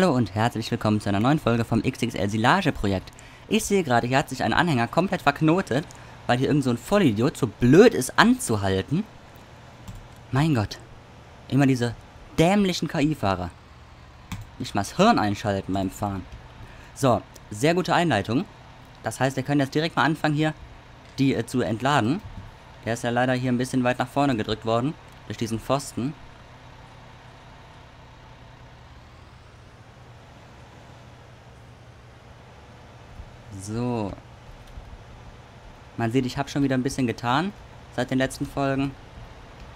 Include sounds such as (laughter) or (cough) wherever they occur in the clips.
Hallo und herzlich willkommen zu einer neuen Folge vom XXL Silage Projekt. Ich sehe gerade, hier hat sich ein Anhänger komplett verknotet, weil hier irgend so ein Vollidiot so blöd ist anzuhalten. Mein Gott. Immer diese dämlichen KI-Fahrer. Nicht mal das Hirn einschalten beim Fahren. So, sehr gute Einleitung. Das heißt, wir können jetzt direkt mal anfangen hier, die äh, zu entladen. Der ist ja leider hier ein bisschen weit nach vorne gedrückt worden, durch diesen Pfosten. So. Man sieht, ich habe schon wieder ein bisschen getan seit den letzten Folgen.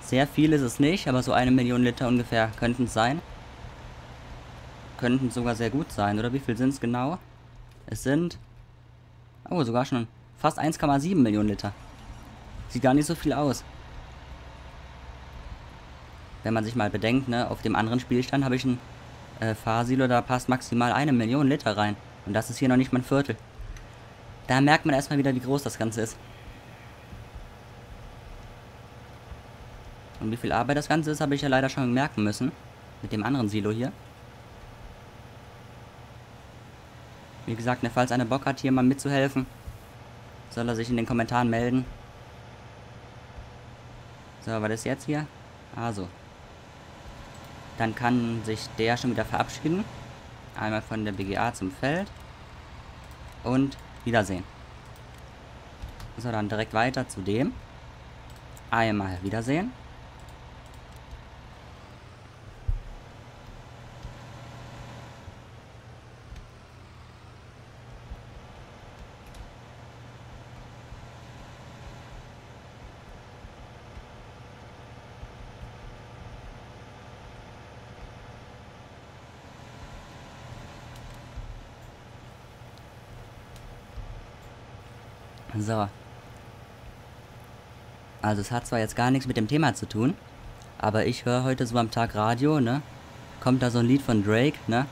Sehr viel ist es nicht, aber so eine Million Liter ungefähr könnten es sein. Könnten sogar sehr gut sein, oder wie viel sind es genau? Es sind... Oh, sogar schon fast 1,7 Millionen Liter. Sieht gar nicht so viel aus. Wenn man sich mal bedenkt, ne, auf dem anderen Spielstand habe ich ein äh, Fahrsilo, da passt maximal eine Million Liter rein. Und das ist hier noch nicht mal ein Viertel. Da merkt man erstmal wieder, wie groß das Ganze ist. Und wie viel Arbeit das Ganze ist, habe ich ja leider schon merken müssen. Mit dem anderen Silo hier. Wie gesagt, ne, falls einer Bock hat, hier mal mitzuhelfen, soll er sich in den Kommentaren melden. So, was ist jetzt hier? Also. Dann kann sich der schon wieder verabschieden. Einmal von der BGA zum Feld. Und Wiedersehen. So, dann direkt weiter zu dem. Einmal Wiedersehen. So. Also es hat zwar jetzt gar nichts mit dem Thema zu tun, aber ich höre heute so am Tag Radio, ne? Kommt da so ein Lied von Drake, ne?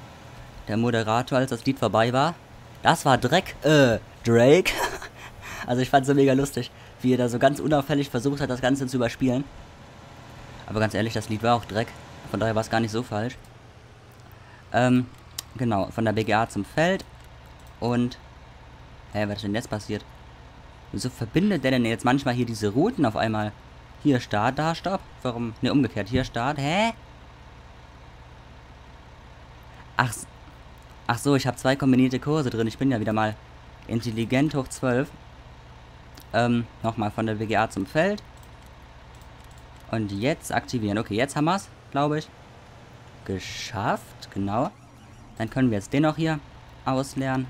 Der Moderator, als das Lied vorbei war. Das war Dreck, äh, Drake. (laughs) also ich fand so mega lustig, wie er da so ganz unauffällig versucht hat, das Ganze zu überspielen. Aber ganz ehrlich, das Lied war auch Dreck. Von daher war es gar nicht so falsch. Ähm, genau, von der BGA zum Feld. Und, hä, was ist denn jetzt passiert? Wieso verbindet der denn jetzt manchmal hier diese Routen auf einmal? Hier Start, da Stopp. Warum? Ne, umgekehrt. Hier Start. Hä? Ach, ach so, ich habe zwei kombinierte Kurse drin. Ich bin ja wieder mal intelligent hoch 12. Ähm, nochmal von der WGA zum Feld. Und jetzt aktivieren. Okay, jetzt haben wir es, glaube ich. Geschafft, genau. Dann können wir jetzt den noch hier ausleeren.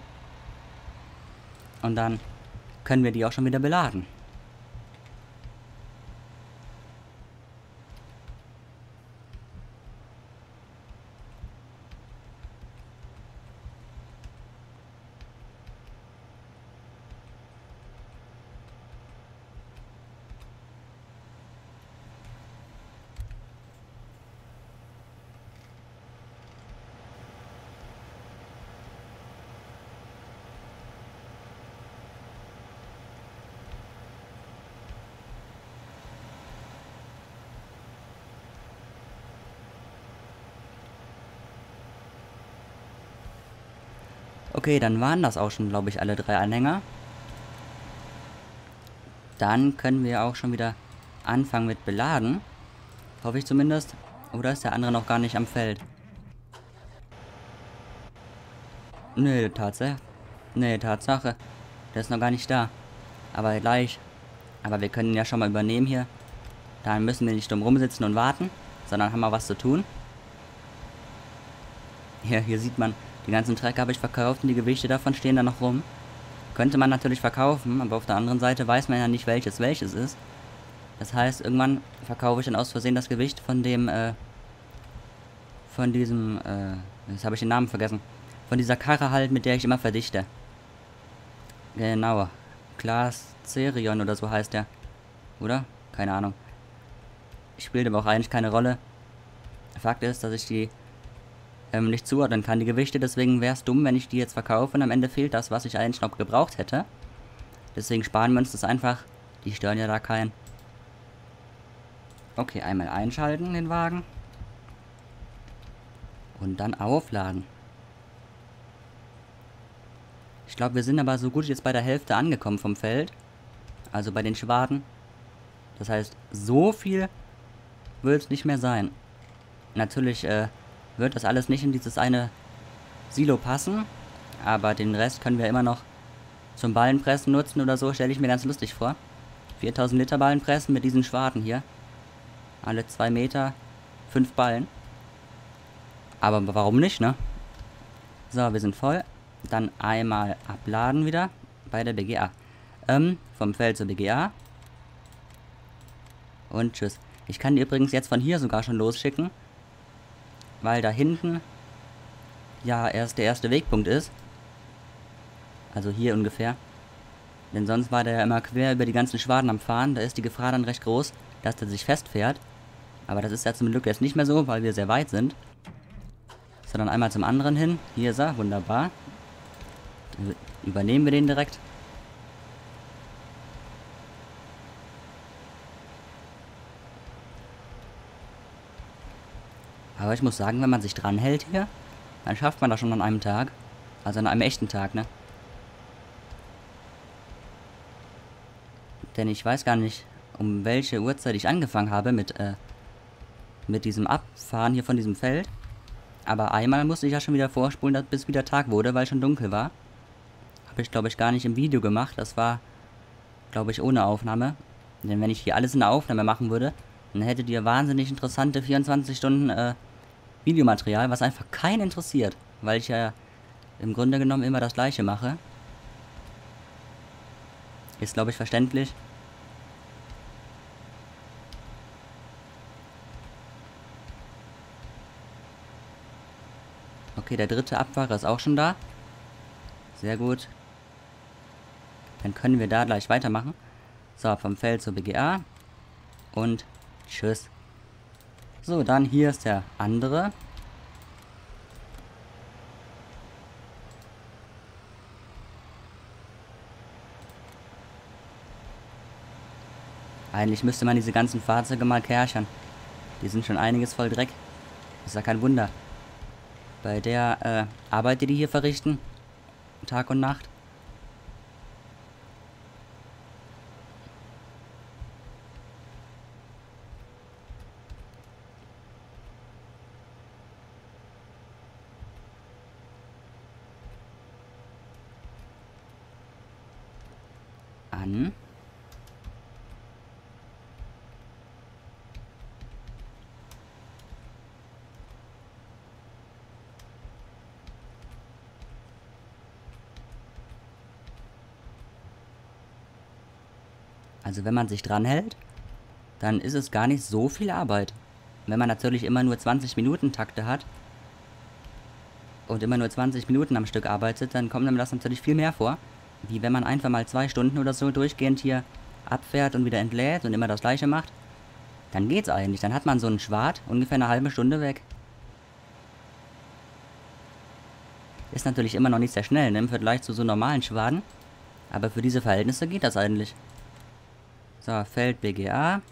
Und dann können wir die auch schon wieder beladen. Okay, dann waren das auch schon, glaube ich, alle drei Anhänger. Dann können wir auch schon wieder anfangen mit Beladen. Hoffe ich zumindest. Oder ist der andere noch gar nicht am Feld? Nee, Tatsache. Nee, Tatsache. Der ist noch gar nicht da. Aber gleich. Aber wir können ihn ja schon mal übernehmen hier. Dann müssen wir nicht dumm rumsitzen und warten, sondern haben wir was zu tun. Ja, hier sieht man, den ganzen Dreck habe ich verkauft und die Gewichte davon stehen da noch rum. Könnte man natürlich verkaufen, aber auf der anderen Seite weiß man ja nicht, welches welches ist. Das heißt, irgendwann verkaufe ich dann aus Versehen das Gewicht von dem, äh, von diesem, äh, jetzt habe ich den Namen vergessen. Von dieser Karre halt, mit der ich immer verdichte. Genau. Klaas Cerion oder so heißt der. Oder? Keine Ahnung. Spielt aber auch eigentlich keine Rolle. Fakt ist, dass ich die ähm, nicht zuordnen kann, die Gewichte. Deswegen wäre es dumm, wenn ich die jetzt verkaufe und am Ende fehlt das, was ich eigentlich noch gebraucht hätte. Deswegen sparen wir uns das einfach. Die stören ja da keinen. Okay, einmal einschalten, den Wagen. Und dann aufladen. Ich glaube, wir sind aber so gut jetzt bei der Hälfte angekommen vom Feld. Also bei den Schwaden. Das heißt, so viel wird es nicht mehr sein. Natürlich äh, wird das alles nicht in dieses eine Silo passen. Aber den Rest können wir immer noch zum Ballenpressen nutzen oder so, stelle ich mir ganz lustig vor. 4000 Liter Ballenpressen mit diesen Schwaden hier. Alle zwei Meter, fünf Ballen. Aber warum nicht, ne? So, wir sind voll. Dann einmal abladen wieder bei der BGA. Ähm, vom Feld zur BGA. Und tschüss. Ich kann die übrigens jetzt von hier sogar schon losschicken. Weil da hinten ja erst der erste Wegpunkt ist. Also hier ungefähr. Denn sonst war der ja immer quer über die ganzen Schwaden am Fahren. Da ist die Gefahr dann recht groß, dass der sich festfährt. Aber das ist ja zum Glück jetzt nicht mehr so, weil wir sehr weit sind. Sondern einmal zum anderen hin. Hier ist er, wunderbar. Dann übernehmen wir den direkt. Aber ich muss sagen, wenn man sich dran hält hier, dann schafft man das schon an einem Tag. Also an einem echten Tag, ne? Denn ich weiß gar nicht, um welche Uhrzeit ich angefangen habe mit, äh, mit diesem Abfahren hier von diesem Feld. Aber einmal musste ich ja schon wieder vorspulen, bis wieder Tag wurde, weil schon dunkel war. Habe ich, glaube ich, gar nicht im Video gemacht. Das war, glaube ich, ohne Aufnahme. Denn wenn ich hier alles in der Aufnahme machen würde, dann hättet ihr wahnsinnig interessante 24 Stunden äh, Videomaterial, was einfach keinen interessiert. Weil ich ja im Grunde genommen immer das gleiche mache. Ist, glaube ich, verständlich. Okay, der dritte Abfahrer ist auch schon da. Sehr gut. Dann können wir da gleich weitermachen. So, vom Feld zur BGA. Und tschüss. So, dann hier ist der andere. Eigentlich müsste man diese ganzen Fahrzeuge mal kärchern. Die sind schon einiges voll Dreck. Ist ja kein Wunder. Bei der äh, Arbeit, die die hier verrichten, Tag und Nacht. An. Also wenn man sich dran hält, dann ist es gar nicht so viel Arbeit. Wenn man natürlich immer nur 20 Minuten Takte hat und immer nur 20 Minuten am Stück arbeitet, dann kommt einem das natürlich viel mehr vor, wie wenn man einfach mal zwei Stunden oder so durchgehend hier abfährt und wieder entlädt und immer das gleiche macht. Dann geht's eigentlich. Dann hat man so einen Schwad ungefähr eine halbe Stunde weg. Ist natürlich immer noch nicht sehr schnell, ne, im Vergleich zu so normalen Schwaden. Aber für diese Verhältnisse geht das eigentlich. So, Feld BGA.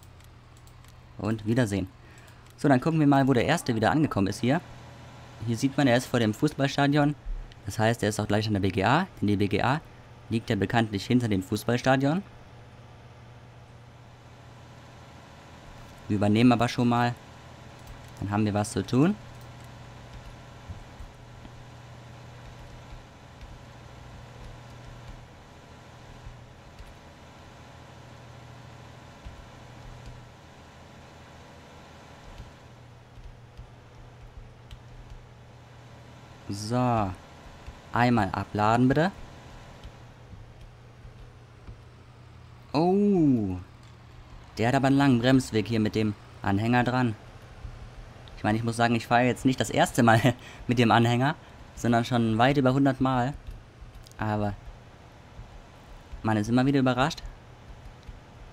Und Wiedersehen. So, dann gucken wir mal, wo der erste wieder angekommen ist hier. Hier sieht man, er ist vor dem Fußballstadion. Das heißt, er ist auch gleich an der BGA. Denn die BGA liegt ja bekanntlich hinter dem Fußballstadion. Wir übernehmen aber schon mal. Dann haben wir was zu tun. So. Einmal abladen, bitte. Oh. Der hat aber einen langen Bremsweg hier mit dem Anhänger dran. Ich meine, ich muss sagen, ich fahre jetzt nicht das erste Mal (laughs) mit dem Anhänger, sondern schon weit über 100 Mal. Aber man ist immer wieder überrascht,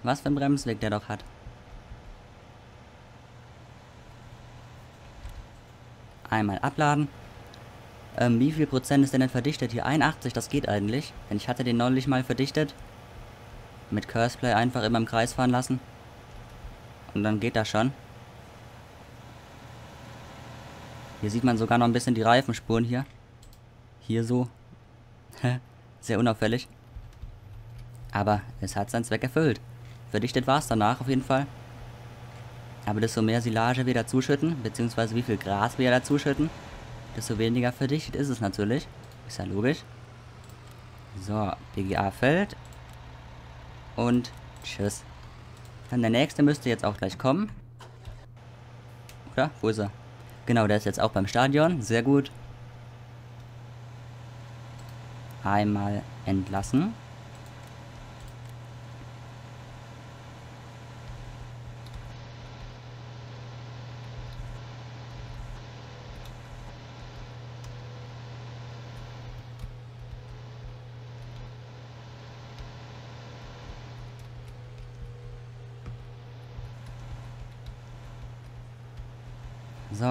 was für einen Bremsweg der doch hat. Einmal abladen. Ähm, wie viel Prozent ist denn, denn verdichtet hier? 81, das geht eigentlich. Denn ich hatte den neulich mal verdichtet. Mit Curseplay einfach immer im Kreis fahren lassen. Und dann geht das schon. Hier sieht man sogar noch ein bisschen die Reifenspuren hier. Hier so. (laughs) Sehr unauffällig. Aber es hat seinen Zweck erfüllt. Verdichtet war es danach auf jeden Fall. Aber desto mehr Silage wir dazuschütten, beziehungsweise wie viel Gras wir dazuschütten, desto weniger verdichtet ist es natürlich. Ist ja logisch. So, BGA fällt. Und tschüss. Dann der nächste müsste jetzt auch gleich kommen. Oder? Wo ist er? Genau, der ist jetzt auch beim Stadion. Sehr gut. Einmal entlassen.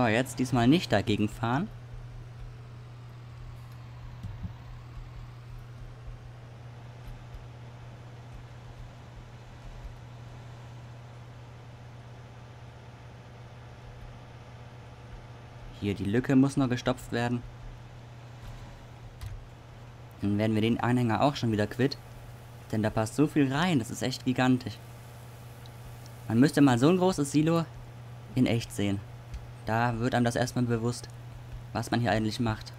So, jetzt diesmal nicht dagegen fahren. Hier, die Lücke muss noch gestopft werden. Dann werden wir den Anhänger auch schon wieder quitt. Denn da passt so viel rein, das ist echt gigantisch. Man müsste mal so ein großes Silo in echt sehen. Da wird einem das erstmal bewusst, was man hier eigentlich macht.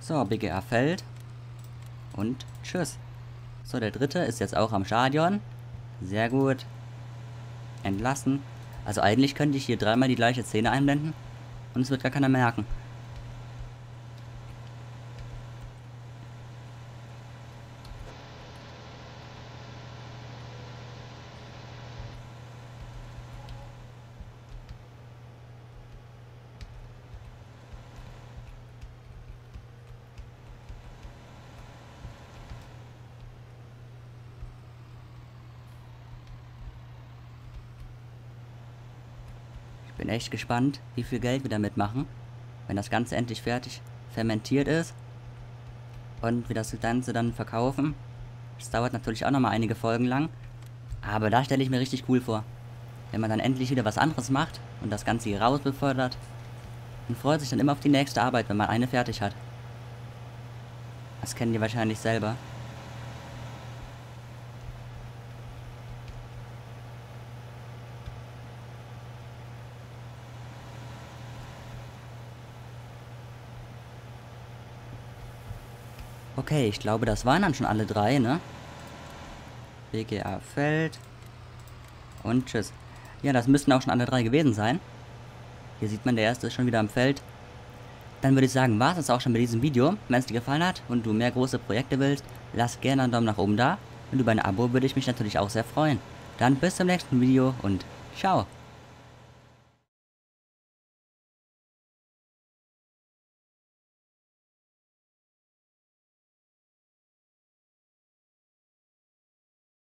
So, BGA fällt. Und tschüss. So, der dritte ist jetzt auch am Stadion. Sehr gut. Entlassen. Also eigentlich könnte ich hier dreimal die gleiche Szene einblenden. Und es wird gar keiner merken. Bin echt gespannt, wie viel Geld wir damit machen, wenn das Ganze endlich fertig fermentiert ist und wir das Ganze dann verkaufen. Das dauert natürlich auch nochmal einige Folgen lang, aber da stelle ich mir richtig cool vor. Wenn man dann endlich wieder was anderes macht und das Ganze hier raus befördert und freut sich dann immer auf die nächste Arbeit, wenn man eine fertig hat. Das kennen die wahrscheinlich selber. Okay, ich glaube, das waren dann schon alle drei, ne? BGA Feld. Und tschüss. Ja, das müssten auch schon alle drei gewesen sein. Hier sieht man, der erste ist schon wieder am Feld. Dann würde ich sagen, war es auch schon mit diesem Video. Wenn es dir gefallen hat und du mehr große Projekte willst, lass gerne einen Daumen nach oben da. Und über ein Abo würde ich mich natürlich auch sehr freuen. Dann bis zum nächsten Video und ciao.